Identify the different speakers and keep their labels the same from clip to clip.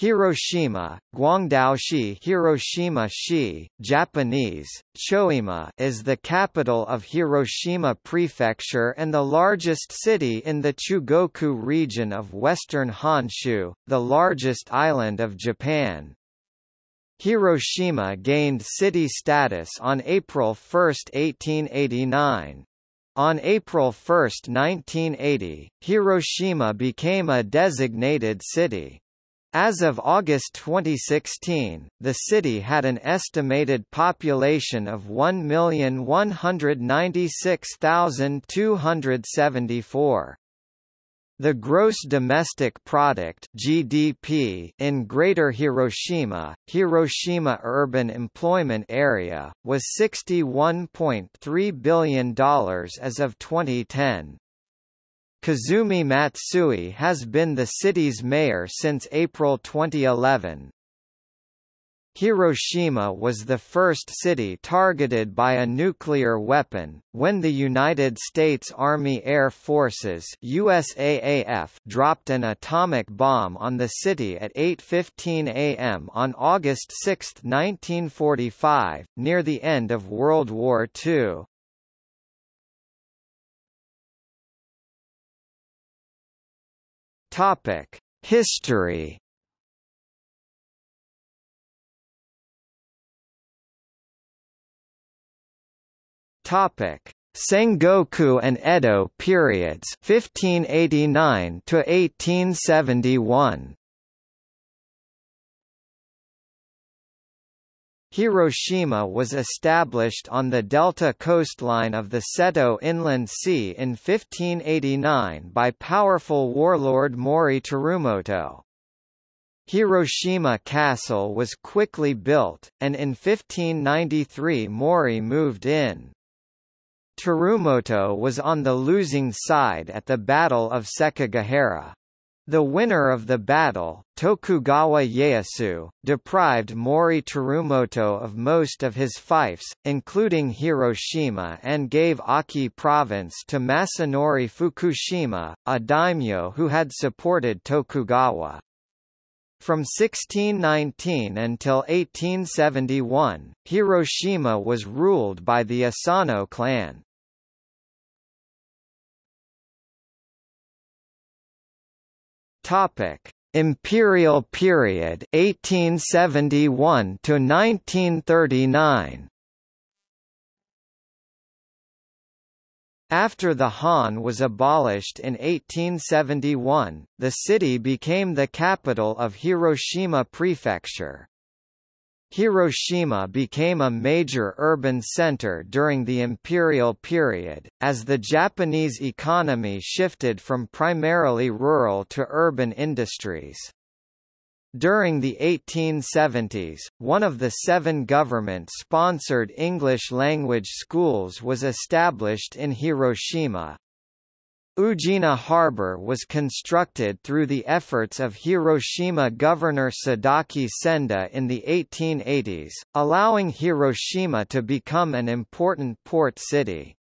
Speaker 1: Hiroshima, Guangdao-shi Hiroshima-shi, Japanese, Choima is the capital of Hiroshima Prefecture and the largest city in the Chugoku region of western Honshu, the largest island of Japan. Hiroshima gained city status on April 1, 1889. On April 1, 1980, Hiroshima became a designated city. As of August 2016, the city had an estimated population of 1,196,274. The gross domestic product (GDP) in Greater Hiroshima, Hiroshima urban employment area, was $61.3 billion as of 2010. Kazumi Matsui has been the city's mayor since April 2011. Hiroshima was the first city targeted by a nuclear weapon, when the United States Army Air Forces USAAF dropped an atomic bomb on the city at 8.15 am on August 6, 1945, near the end of World War II. Topic: History. Topic: Sengoku and Edo periods 1589 to 1871. Hiroshima was established on the delta coastline of the Seto Inland Sea in 1589 by powerful warlord Mori Terumoto. Hiroshima Castle was quickly built, and in 1593 Mori moved in. Terumoto was on the losing side at the Battle of Sekigahara. The winner of the battle, Tokugawa Ieyasu, deprived Mori Terumoto of most of his fiefs, including Hiroshima and gave Aki province to Masanori Fukushima, a daimyo who had supported Tokugawa. From 1619 until 1871, Hiroshima was ruled by the Asano clan. Topic: Imperial period 1871 to 1939. After the Han was abolished in 1871, the city became the capital of Hiroshima Prefecture. Hiroshima became a major urban center during the imperial period, as the Japanese economy shifted from primarily rural to urban industries. During the 1870s, one of the seven government-sponsored English-language schools was established in Hiroshima, Ujina Harbor was constructed through the efforts of Hiroshima Governor Sadaki Senda in the 1880s, allowing Hiroshima to become an important port city.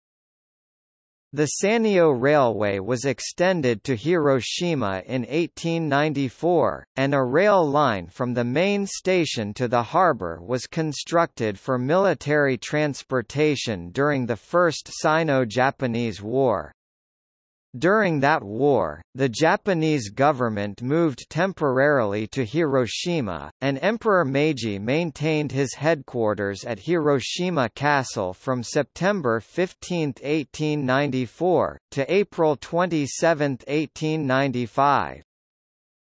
Speaker 1: The Sanyo Railway was extended to Hiroshima in 1894, and a rail line from the main station to the harbor was constructed for military transportation during the First Sino-Japanese War. During that war, the Japanese government moved temporarily to Hiroshima, and Emperor Meiji maintained his headquarters at Hiroshima Castle from September 15, 1894, to April 27, 1895.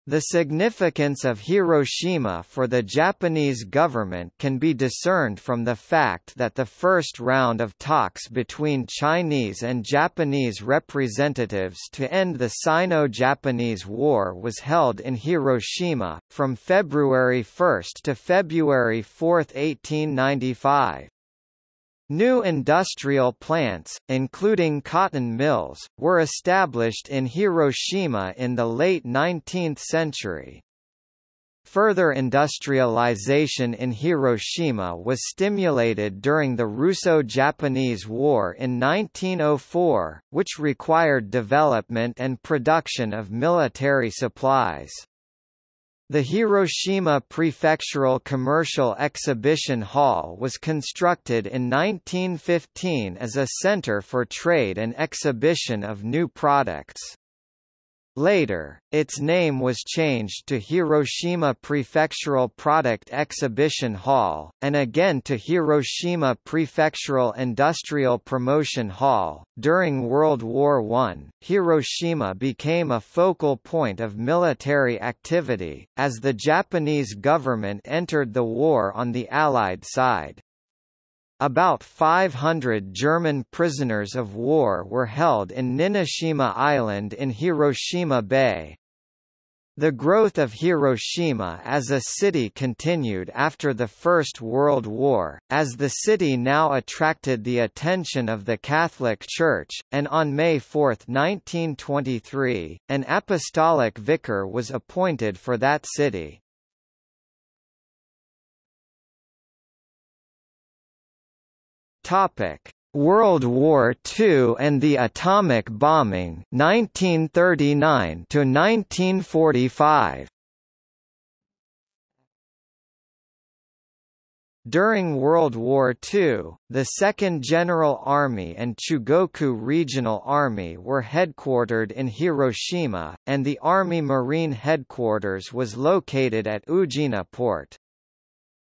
Speaker 1: The significance of Hiroshima for the Japanese government can be discerned from the fact that the first round of talks between Chinese and Japanese representatives to end the Sino-Japanese War was held in Hiroshima, from February 1 to February 4, 1895. New industrial plants, including cotton mills, were established in Hiroshima in the late 19th century. Further industrialization in Hiroshima was stimulated during the Russo-Japanese War in 1904, which required development and production of military supplies. The Hiroshima Prefectural Commercial Exhibition Hall was constructed in 1915 as a center for trade and exhibition of new products. Later, its name was changed to Hiroshima Prefectural Product Exhibition Hall, and again to Hiroshima Prefectural Industrial Promotion Hall. During World War I, Hiroshima became a focal point of military activity, as the Japanese government entered the war on the Allied side. About 500 German prisoners of war were held in Ninoshima Island in Hiroshima Bay. The growth of Hiroshima as a city continued after the First World War, as the city now attracted the attention of the Catholic Church, and on May 4, 1923, an apostolic vicar was appointed for that city. Topic: World War II and the atomic bombing 1939 to 1945. During World War II, the 2nd General Army and Chugoku Regional Army were headquartered in Hiroshima, and the Army Marine Headquarters was located at Ujina Port.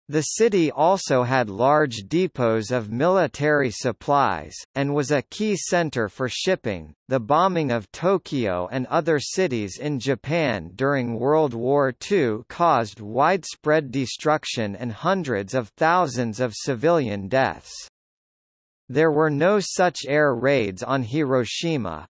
Speaker 1: The city also had large depots of military supplies, and was a key center for shipping. The bombing of Tokyo and other cities in Japan during World War II caused widespread destruction and hundreds of thousands of civilian deaths. There were no such air raids on Hiroshima.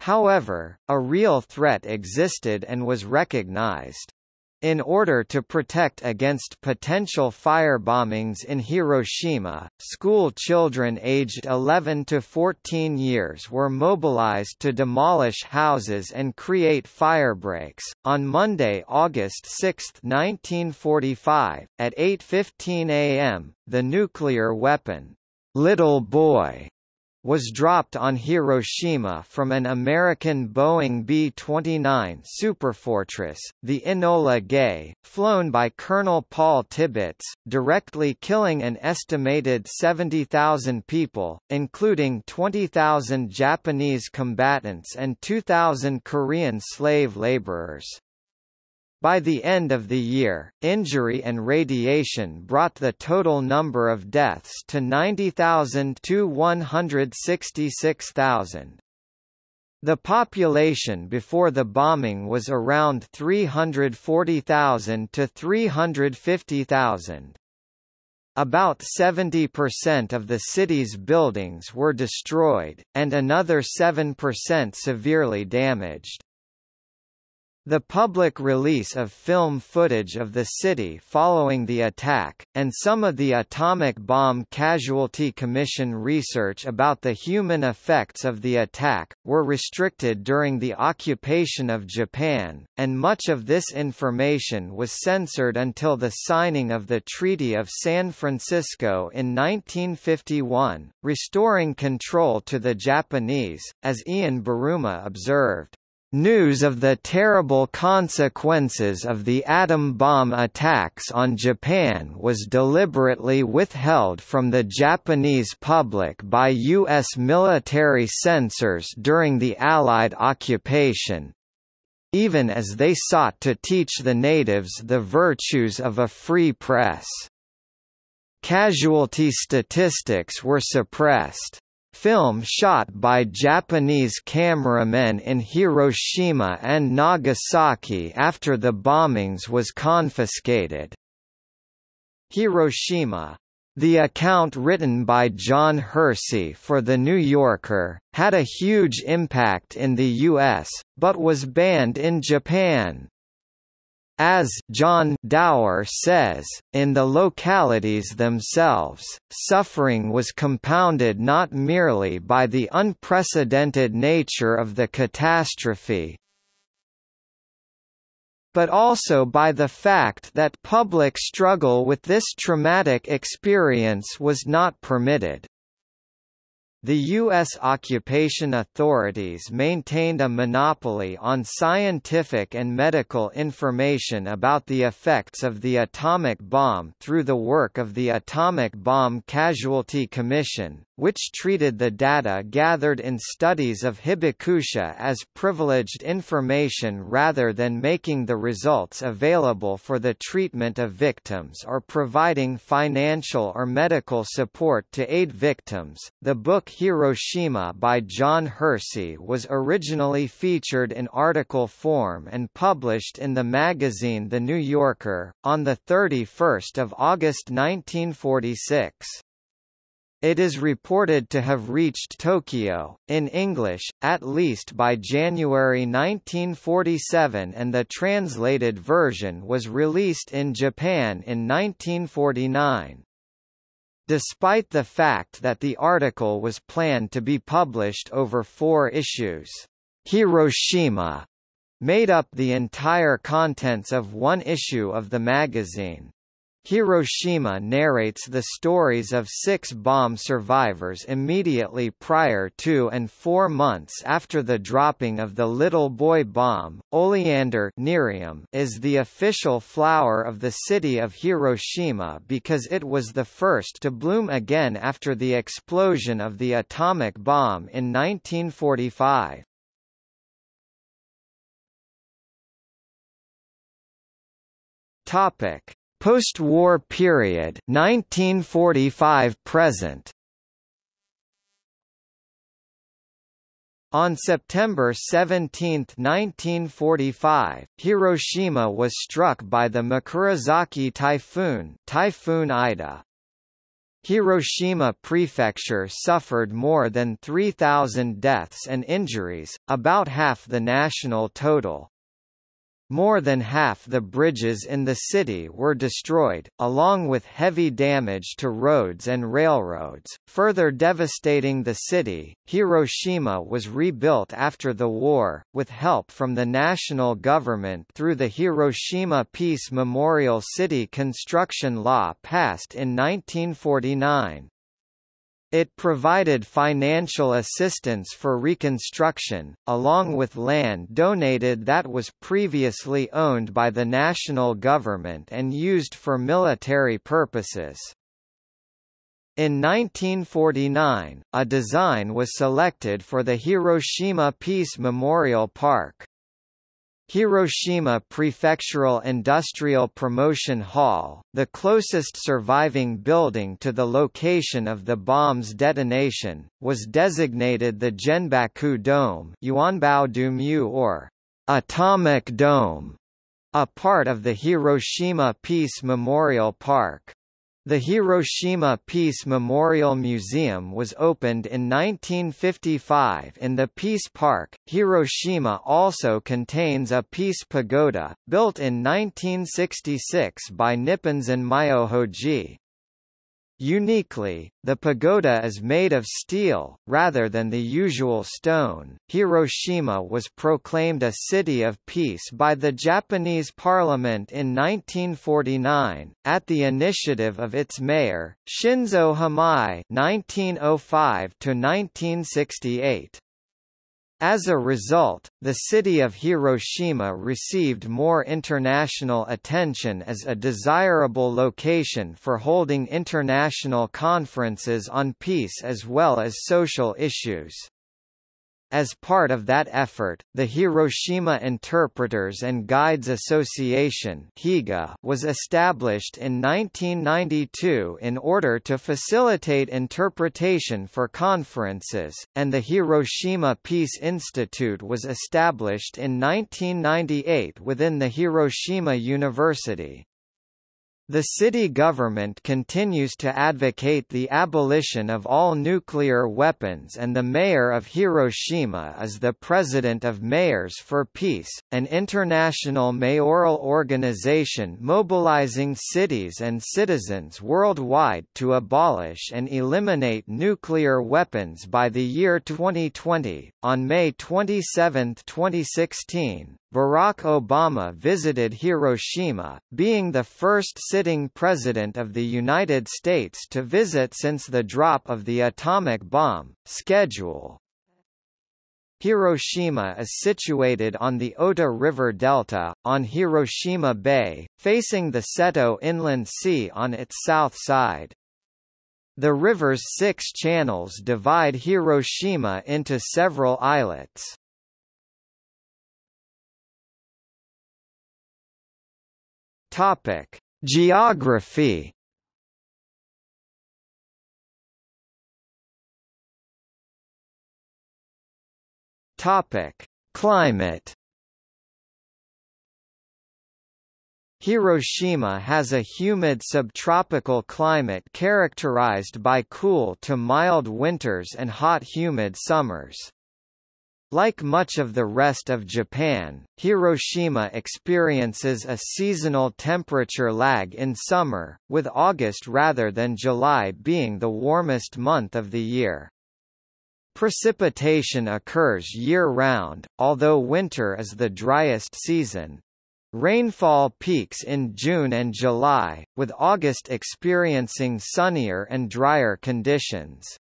Speaker 1: However, a real threat existed and was recognized. In order to protect against potential firebombings in Hiroshima, school children aged 11 to 14 years were mobilized to demolish houses and create firebreaks. On Monday, August 6, 1945, at 8:15 a.m., the nuclear weapon Little Boy was dropped on Hiroshima from an American Boeing B-29 Superfortress, the Enola Gay, flown by Colonel Paul Tibbets, directly killing an estimated 70,000 people, including 20,000 Japanese combatants and 2,000 Korean slave laborers. By the end of the year, injury and radiation brought the total number of deaths to 90,000 to 166,000. The population before the bombing was around 340,000 to 350,000. About 70% of the city's buildings were destroyed, and another 7% severely damaged. The public release of film footage of the city following the attack, and some of the Atomic Bomb Casualty Commission research about the human effects of the attack, were restricted during the occupation of Japan, and much of this information was censored until the signing of the Treaty of San Francisco in 1951, restoring control to the Japanese, as Ian Buruma observed. News of the terrible consequences of the atom bomb attacks on Japan was deliberately withheld from the Japanese public by U.S. military censors during the Allied occupation, even as they sought to teach the natives the virtues of a free press. Casualty statistics were suppressed. Film shot by Japanese cameramen in Hiroshima and Nagasaki after the bombings was confiscated. Hiroshima the account written by John Hersey for The New Yorker, had a huge impact in the U.S., but was banned in Japan. As John Dower says, in the localities themselves, suffering was compounded not merely by the unprecedented nature of the catastrophe, but also by the fact that public struggle with this traumatic experience was not permitted. The U.S. occupation authorities maintained a monopoly on scientific and medical information about the effects of the atomic bomb through the work of the Atomic Bomb Casualty Commission, which treated the data gathered in studies of Hibakusha as privileged information rather than making the results available for the treatment of victims or providing financial or medical support to aid victims. The book Hiroshima by John Hersey was originally featured in article form and published in the magazine The New Yorker, on 31 August 1946. It is reported to have reached Tokyo, in English, at least by January 1947 and the translated version was released in Japan in 1949. Despite the fact that the article was planned to be published over four issues, Hiroshima made up the entire contents of one issue of the magazine. Hiroshima narrates the stories of six bomb survivors immediately prior to and four months after the dropping of the Little Boy bomb. Oleander Nerium is the official flower of the city of Hiroshima because it was the first to bloom again after the explosion of the atomic bomb in 1945. Topic Post-war period 1945 present On September 17, 1945, Hiroshima was struck by the Makurazaki typhoon, Typhoon Ida. Hiroshima Prefecture suffered more than 3,000 deaths and injuries, about half the national total. More than half the bridges in the city were destroyed, along with heavy damage to roads and railroads, further devastating the city. Hiroshima was rebuilt after the war, with help from the national government through the Hiroshima Peace Memorial City construction law passed in 1949. It provided financial assistance for reconstruction, along with land donated that was previously owned by the national government and used for military purposes. In 1949, a design was selected for the Hiroshima Peace Memorial Park. Hiroshima Prefectural Industrial Promotion Hall, the closest surviving building to the location of the bomb's detonation, was designated the Genbaku Dome or Atomic Dome, a part of the Hiroshima Peace Memorial Park. The Hiroshima Peace Memorial Museum was opened in 1955 in the Peace Park. Hiroshima also contains a Peace Pagoda, built in 1966 by Nipponzan Myohoji. Uniquely, the pagoda is made of steel, rather than the usual stone. Hiroshima was proclaimed a city of peace by the Japanese parliament in 1949, at the initiative of its mayor, Shinzo Hamai (1905–1968). As a result, the city of Hiroshima received more international attention as a desirable location for holding international conferences on peace as well as social issues. As part of that effort, the Hiroshima Interpreters and Guides Association was established in 1992 in order to facilitate interpretation for conferences, and the Hiroshima Peace Institute was established in 1998 within the Hiroshima University. The city government continues to advocate the abolition of all nuclear weapons and the mayor of Hiroshima is the president of Mayors for Peace, an international mayoral organization mobilizing cities and citizens worldwide to abolish and eliminate nuclear weapons by the year 2020. On May 27, 2016, Barack Obama visited Hiroshima, being the first sitting president of the United States to visit since the drop of the atomic bomb. Schedule Hiroshima is situated on the Ota River Delta, on Hiroshima Bay, facing the Seto Inland Sea on its south side. The river's six channels divide Hiroshima into several islets. Topic: Geography. Topic: Climate. Hiroshima has a humid subtropical climate characterized by cool to mild winters and hot humid summers. Like much of the rest of Japan, Hiroshima experiences a seasonal temperature lag in summer, with August rather than July being the warmest month of the year. Precipitation occurs year-round, although winter is the driest season. Rainfall peaks in June and July, with August experiencing sunnier and drier conditions.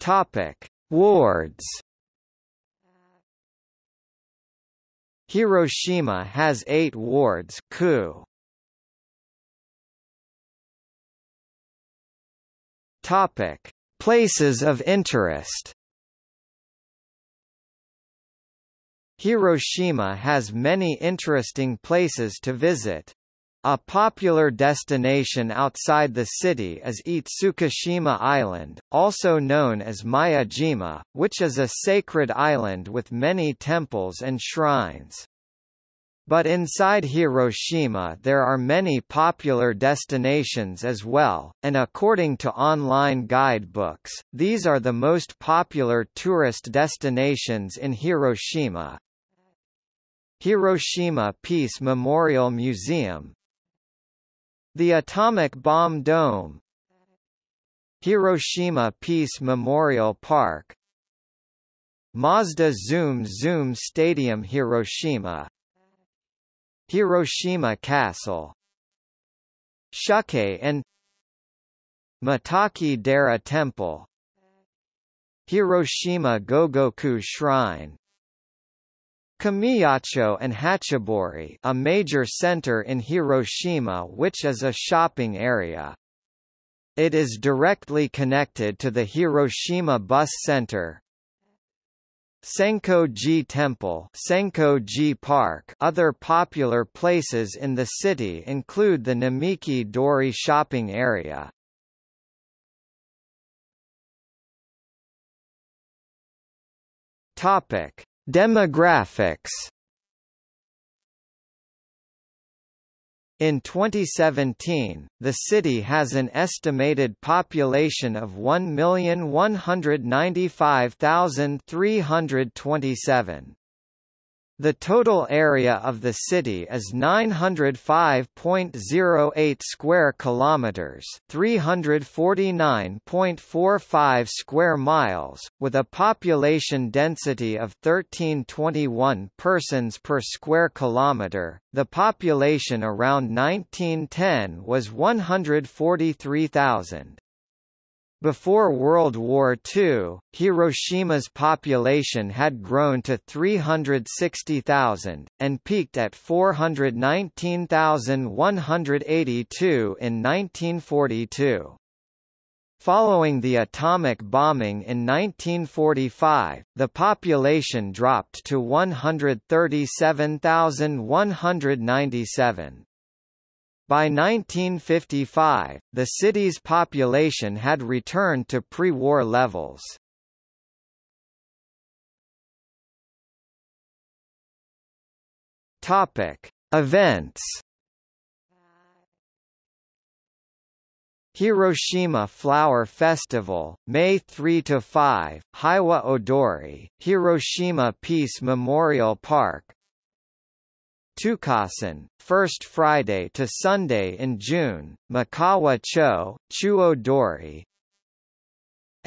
Speaker 1: Topic: Wards. Hiroshima has 8 wards ku. Topic: Places of interest. Hiroshima has many interesting places to visit. A popular destination outside the city is Itsukushima Island, also known as Miyajima, which is a sacred island with many temples and shrines. But inside Hiroshima there are many popular destinations as well, and according to online guidebooks, these are the most popular tourist destinations in Hiroshima, Hiroshima Peace Memorial Museum The Atomic Bomb Dome Hiroshima Peace Memorial Park Mazda Zoom Zoom Stadium Hiroshima Hiroshima Castle Shukkei and Mitaki Dera Temple Hiroshima Gokoku Shrine Kamiyacho and Hatchobori a major center in Hiroshima which is a shopping area. It is directly connected to the Hiroshima Bus Center. Senko-ji Temple Senko-ji Park Other popular places in the city include the Namiki Dori shopping area. Topic Demographics In 2017, the city has an estimated population of 1,195,327. The total area of the city is 905.08 square kilometers, 349.45 square miles, with a population density of 1321 persons per square kilometer. The population around 1910 was 143,000. Before World War II, Hiroshima's population had grown to 360,000, and peaked at 419,182 in 1942. Following the atomic bombing in 1945, the population dropped to 137,197. By 1955, the city's population had returned to pre-war levels. Topic: Events. Hiroshima Flower Festival, May 3 to 5, Heiwa Odori, Hiroshima Peace Memorial Park, Tokasan, first Friday to Sunday in June, Mikawa Cho, Chuo Dori,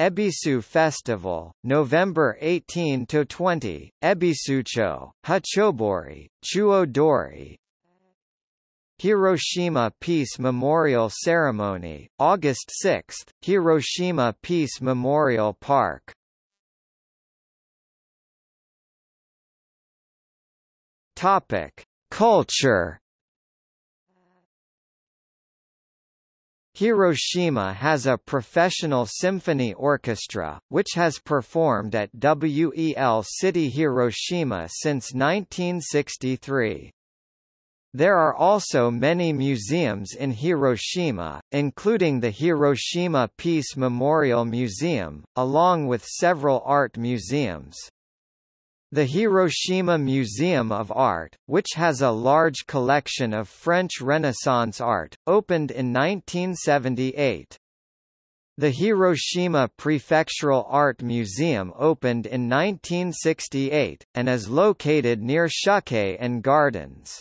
Speaker 1: Ebisu Festival, November 18 to 20, Ebisucho, Hatchobori, Chuo-dori. Hiroshima Peace Memorial Ceremony, August 6, Hiroshima Peace Memorial Park. Topic: Culture Hiroshima has a professional symphony orchestra, which has performed at WEL City Hiroshima since 1963. There are also many museums in Hiroshima, including the Hiroshima Peace Memorial Museum, along with several art museums. The Hiroshima Museum of Art, which has a large collection of French Renaissance art, opened in 1978. The Hiroshima Prefectural Art Museum opened in 1968, and is located near Shukkei-en Gardens.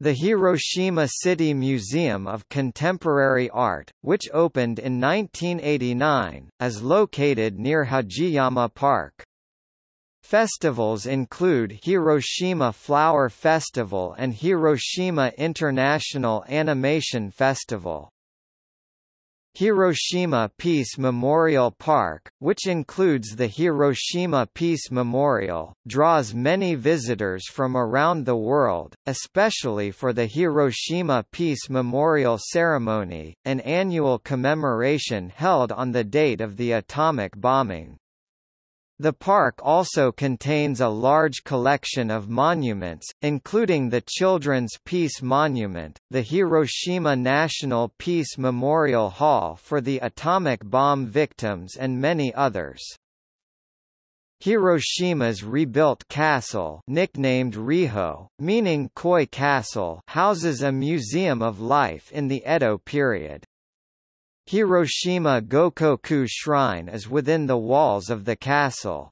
Speaker 1: The Hiroshima City Museum of Contemporary Art, which opened in 1989, is located near Hijiyama Park. Festivals include Hiroshima Flower Festival and Hiroshima International Animation Festival. Hiroshima Peace Memorial Park, which includes the Hiroshima Peace Memorial, draws many visitors from around the world, especially for the Hiroshima Peace Memorial Ceremony, an annual commemoration held on the date of the atomic bombing. The park also contains a large collection of monuments, including the Children's Peace Monument, the Hiroshima National Peace Memorial Hall for the atomic bomb victims and many others. Hiroshima's rebuilt castle nicknamed Rijo, meaning Koi Castle houses a museum of life in the Edo period. Hiroshima Gokoku Shrine is within the walls of the castle.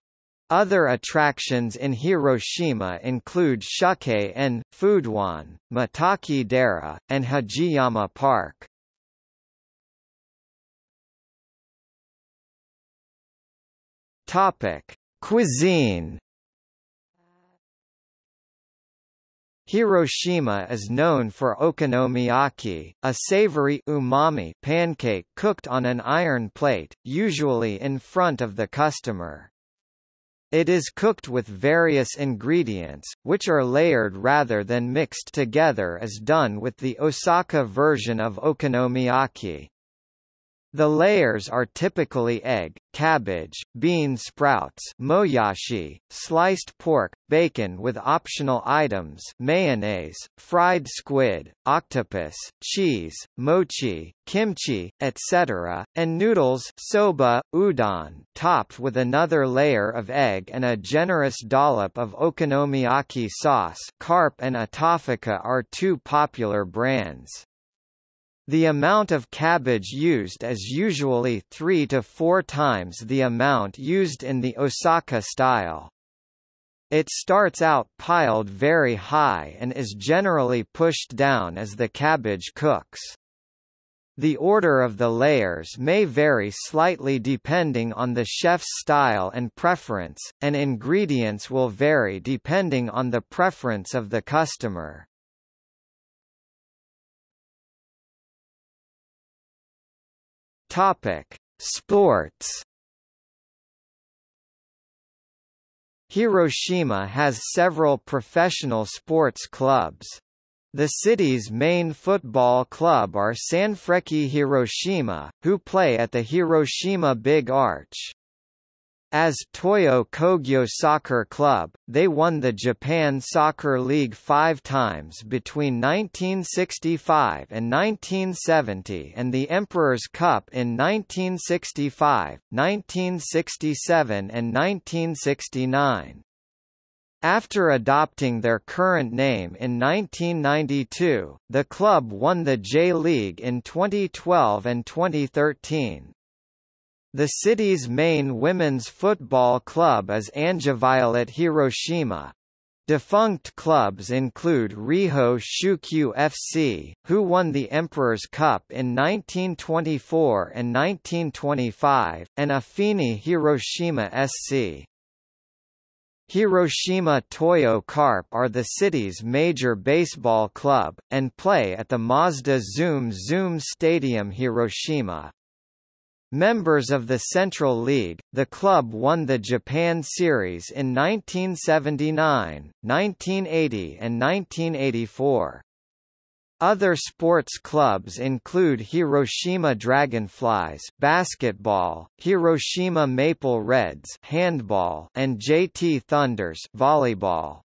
Speaker 1: Other attractions in Hiroshima include Shukkei and Fudoin, Mitaki Dera, and Hijiyama Park. Topic: Cuisine Hiroshima is known for okonomiyaki, a savory umami pancake cooked on an iron plate, usually in front of the customer. It is cooked with various ingredients, which are layered rather than mixed together as done with the Osaka version of okonomiyaki. The layers are typically egg, cabbage, bean sprouts moyashi, sliced pork, bacon with optional items mayonnaise, fried squid, octopus, cheese, mochi, kimchi, etc., and noodles soba, udon topped with another layer of egg and a generous dollop of okonomiyaki sauce carp and Otafuku are two popular brands. The amount of cabbage used is usually three to four times the amount used in the Osaka style. It starts out piled very high and is generally pushed down as the cabbage cooks. The order of the layers may vary slightly depending on the chef's style and preference, and ingredients will vary depending on the preference of the customer. Topic: Sports. Hiroshima has several professional sports clubs. The city's main football club are Sanfrecce Hiroshima, who play at the Hiroshima Big Arch. As Toyo Kogyo Soccer Club, they won the Japan Soccer League five times between 1965 and 1970 and the Emperor's Cup in 1965, 1967 and 1969. After adopting their current name in 1992, the club won the J-League in 2012 and 2013. The city's main women's football club is Angeviolet Hiroshima. Defunct clubs include Rijo Shukyu FC, who won the Emperor's Cup in 1924 and 1925, and Afini Hiroshima SC. Hiroshima Toyo Carp are the city's major baseball club, and play at the Mazda Zoom Zoom Stadium Hiroshima. Members of the Central League, the club won the Japan Series in 1979, 1980 and 1984. Other sports clubs include Hiroshima Dragonflies basketball, Hiroshima Maple Reds handball, and JT Thunders volleyball.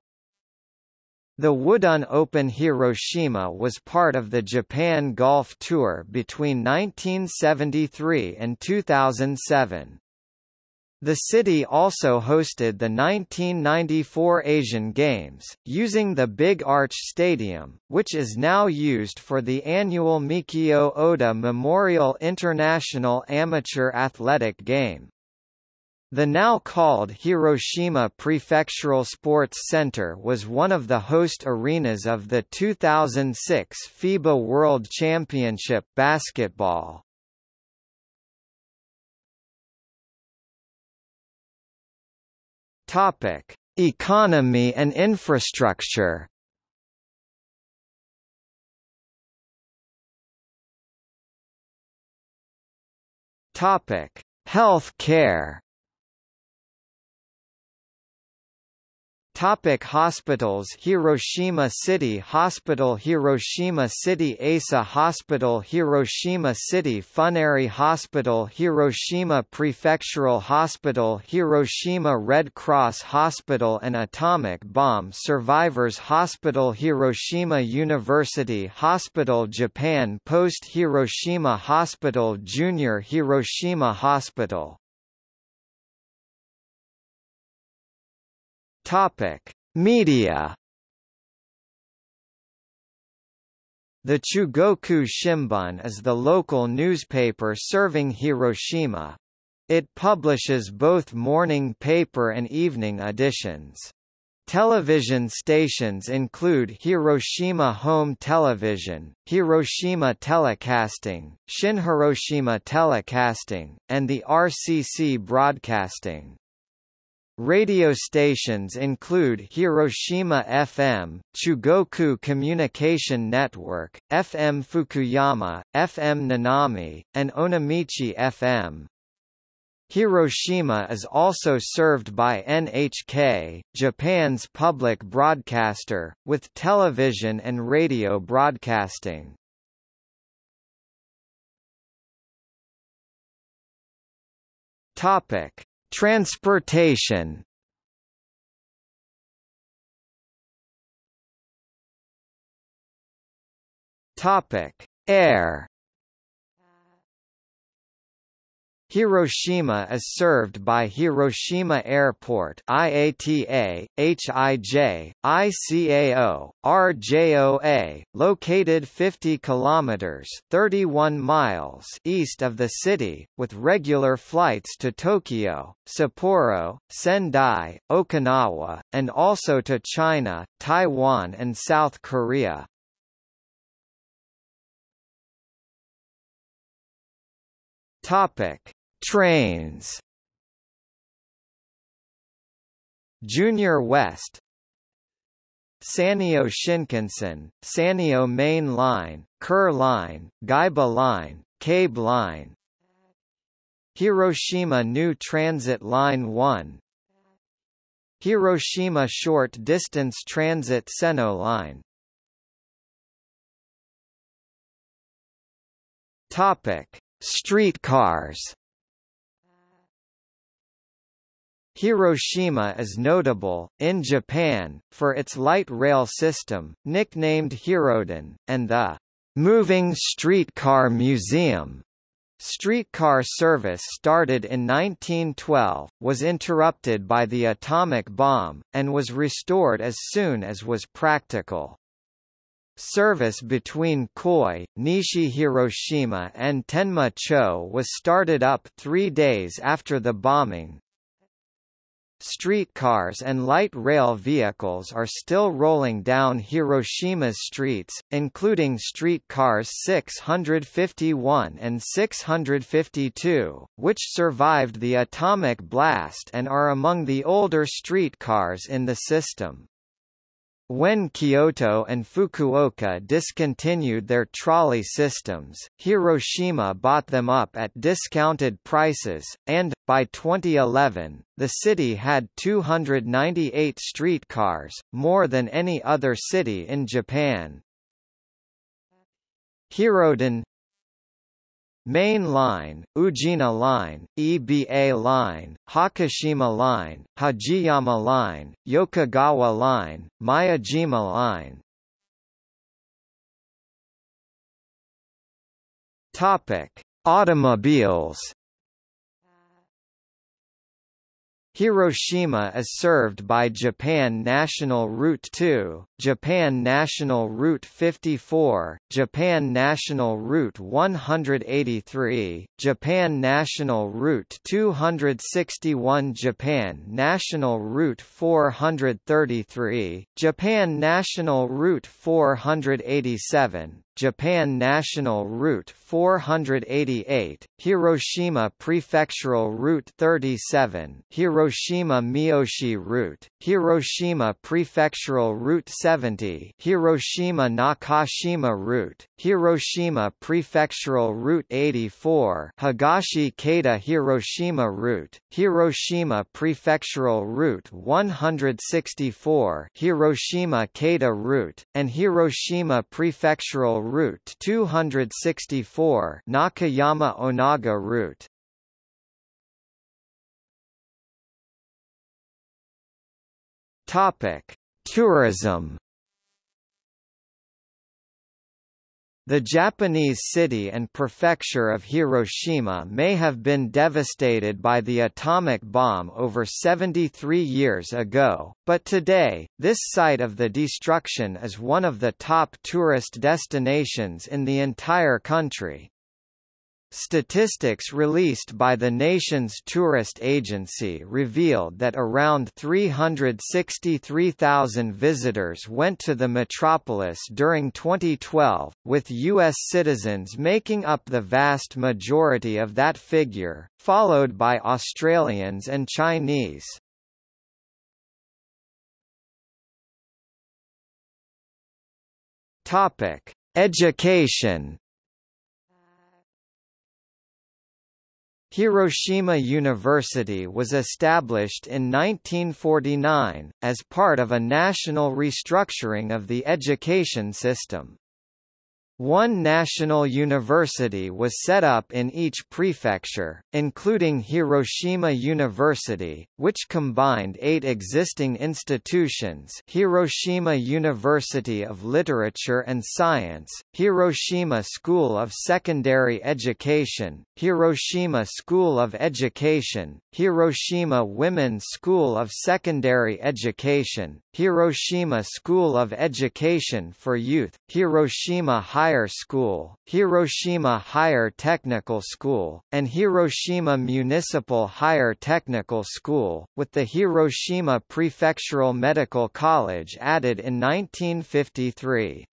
Speaker 1: The Wudun Open Hiroshima was part of the Japan Golf Tour between 1973 and 2007. The city also hosted the 1994 Asian Games, using the Big Arch Stadium, which is now used for the annual Mikio Oda Memorial International Amateur Athletic Game. The now called Hiroshima Prefectural Sports Center was one of the host arenas of the 2006 FIBA World Championship basketball. Topic: Economy and infrastructure. Topic: Health care. Topic hospitals Hiroshima City Hospital Hiroshima City Asa Hospital Hiroshima City Funairi Hospital Hiroshima Prefectural Hospital Hiroshima Red Cross Hospital and Atomic Bomb Survivors Hospital Hiroshima University Hospital Japan Post Hiroshima Hospital Junior Hiroshima Hospital Topic: Media. The Chugoku Shimbun is the local newspaper serving Hiroshima. It publishes both morning paper and evening editions. Television stations include Hiroshima Home Television, Hiroshima Telecasting, Shin Hiroshima Telecasting, and the RCC Broadcasting. Radio stations include Hiroshima FM, Chugoku Communication Network, FM Fukuyama, FM Nanami, and Onomichi FM. Hiroshima is also served by NHK, Japan's public broadcaster, with television and radio broadcasting. Topic: Transportation. Topic: Air Hiroshima is served by Hiroshima Airport IATA, HIJ, ICAO, RJOA, located 50 kilometers 31 miles east of the city, with regular flights to Tokyo, Sapporo, Sendai, Okinawa, and also to China, Taiwan and South Korea. Topic Trains. Junior West. Sanyo Shinkansen, Sanyo Main Line, Kure Line, Geibi Line, Kabe Line. Hiroshima New Transit Line 1 Hiroshima Short Distance Transit Seno Line. Topic: Streetcars Hiroshima is notable, in Japan, for its light rail system, nicknamed Hiroden, and the Moving Streetcar Museum. Streetcar service started in 1912, was interrupted by the atomic bomb, and was restored as soon as was practical. Service between Koi, Nishi Hiroshima and Tenma-cho was started up three days after the bombing, streetcars and light rail vehicles are still rolling down Hiroshima's streets, including streetcars 651 and 652, which survived the atomic blast and are among the older streetcars in the system. When Kyoto and Fukuoka discontinued their trolley systems, Hiroshima bought them up at discounted prices, and, by 2011, the city had 298 streetcars, more than any other city in Japan. Hiroden Main Line, Ujina Line, EBA Line, Hakushima Line, Hijiyama Line, Yokogawa Line, Miyajima Line. Topic: Automobiles Hiroshima is served by Japan National Route 2, Japan National Route 54, Japan National Route 183, Japan National Route 261 Japan National Route 433, Japan National Route 487, Japan National Route 488, Hiroshima Prefectural Route 37, Hiroshima Miyoshi Route, Hiroshima Prefectural Route 70, Hiroshima Nakashima Route, Hiroshima Prefectural Route 84, Higashi Kaita Hiroshima Route, Hiroshima Prefectural Route 164, Hiroshima Kaita Route, and Hiroshima Prefectural Route 264 Nakayama Onaga Route. Topic Tourism The Japanese city and prefecture of Hiroshima may have been devastated by the atomic bomb over 73 years ago, but today, this site of the destruction is one of the top tourist destinations in the entire country. Statistics released by the nation's tourist agency revealed that around 363,000 visitors went to the metropolis during 2012, with U.S. citizens making up the vast majority of that figure, followed by Australians and Chinese. Education Hiroshima University was established in 1949, as part of a national restructuring of the education system. One national university was set up in each prefecture, including Hiroshima University, which combined eight existing institutions Hiroshima University of Literature and Science, Hiroshima School of Secondary Education, Hiroshima School of Education, Hiroshima Women's School of Secondary Education, Hiroshima School of Education for Youth, Hiroshima High Higher School, Hiroshima Higher Technical School, and Hiroshima Municipal Higher Technical School, with the Hiroshima Prefectural Medical College added in 1953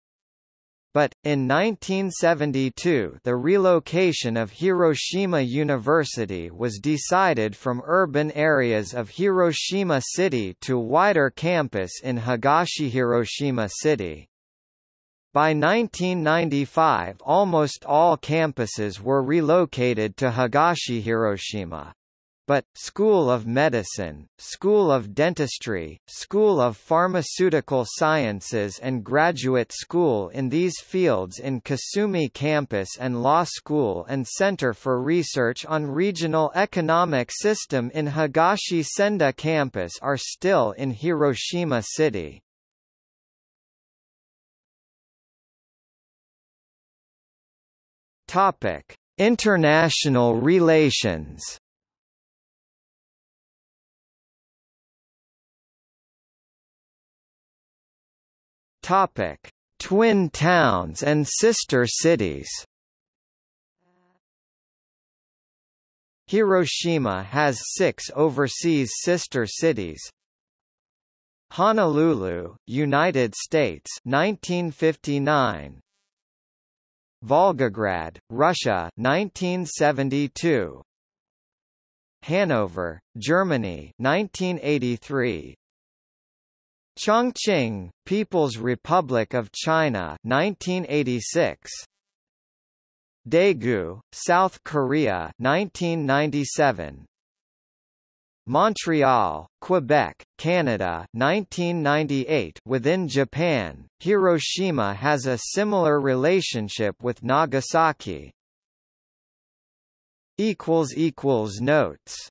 Speaker 1: but, in 1972 the relocation of Hiroshima University was decided from urban areas of Hiroshima City to wider campus in Higashi Hiroshima City. By 1995 almost all campuses were relocated to Higashi Hiroshima. But, School of Medicine, School of Dentistry, School of Pharmaceutical Sciences and Graduate School in these fields in Kasumi Campus and Law School and Center for Research on Regional Economic System in Higashi Senda Campus are still in Hiroshima City. Topic: International relations. Topic: Twin towns and sister cities. Hiroshima has six overseas sister cities. Honolulu, United States 1959. Volgograd, Russia 1972. Hanover, Germany 1983. Chongqing, People's Republic of China 1986. Daegu, South Korea 1997. Montreal, Quebec, Canada 1998 Within Japan, Hiroshima has a similar relationship with Nagasaki. Notes